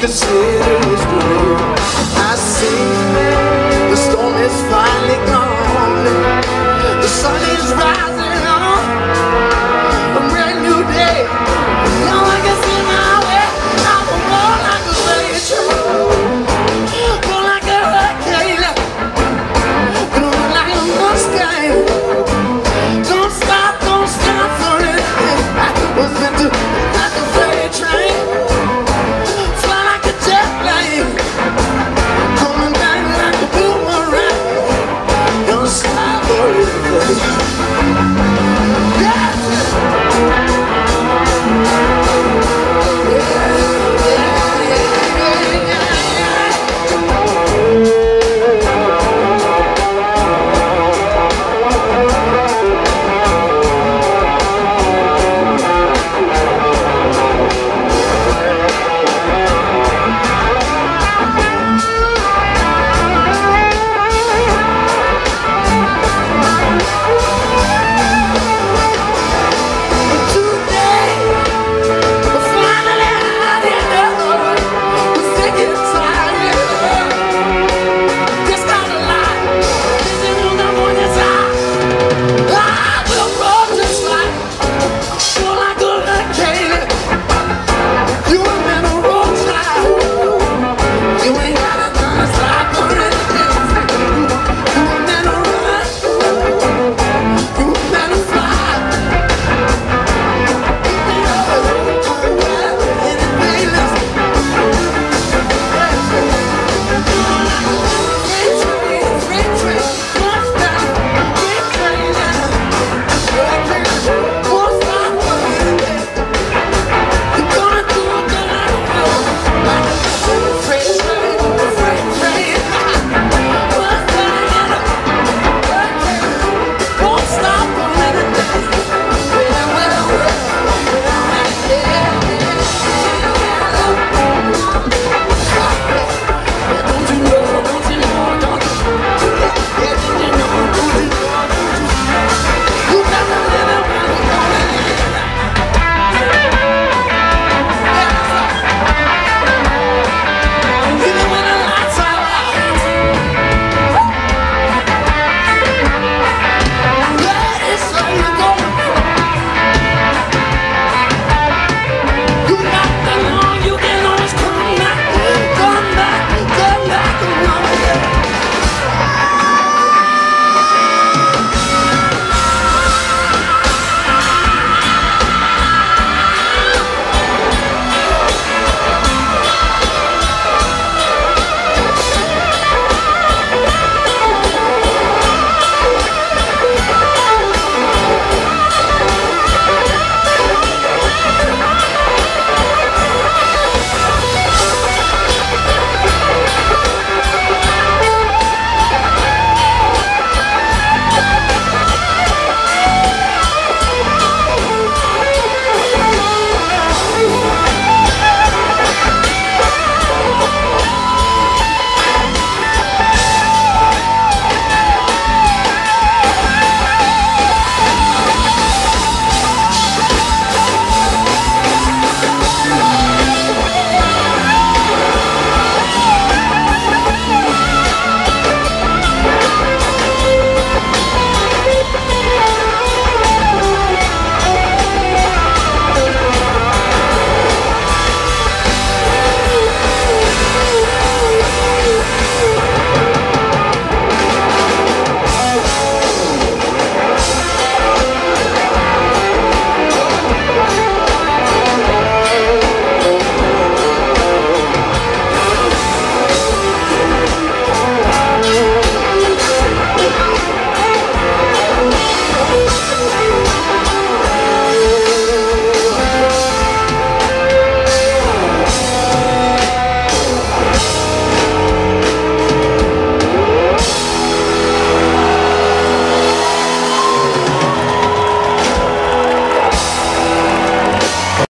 The city is blue.